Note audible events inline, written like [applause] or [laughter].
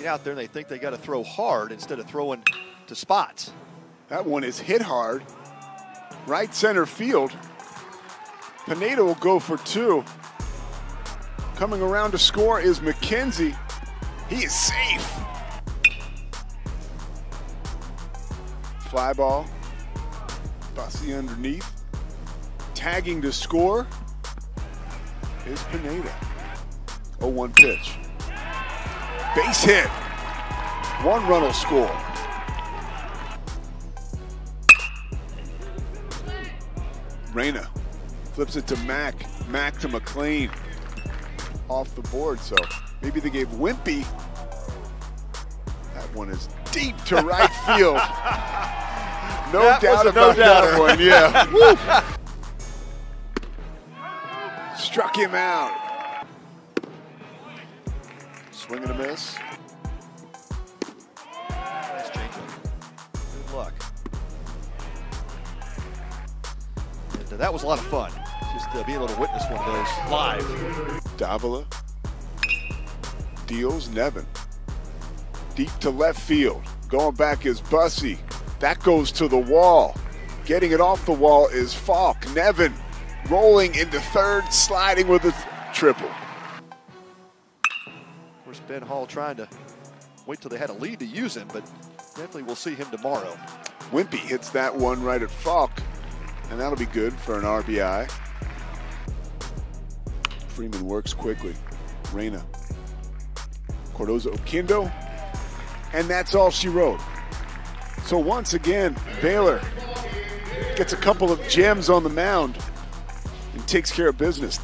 get out there and they think they got to throw hard instead of throwing to spots. That one is hit hard. Right center field. Pineda will go for two. Coming around to score is McKenzie. He is safe. Fly ball. Bussy underneath. Tagging to score is Pineda. 0-1 pitch. Base hit. One run will score. Reyna flips it to Mack. Mack to McLean. Off the board, so maybe they gave Wimpy. That one is deep to right [laughs] field. No That doubt was a no about that one, yeah. [laughs] Struck him out. Swing and a miss. Nice changeup. Good luck. And, uh, that was a lot of fun. Just uh, being able to witness one of those live. Davila deals Nevin. Deep to left field. Going back is Bussy. That goes to the wall. Getting it off the wall is Falk. Nevin rolling into third, sliding with a triple. Course, Ben Hall trying to wait till they had a lead to use him, but definitely we'll see him tomorrow. Wimpy hits that one right at Falk, and that'll be good for an RBI. Freeman works quickly. Reyna. Cordoza Oquindo. And that's all she wrote. So once again, Baylor gets a couple of gems on the mound and takes care of business.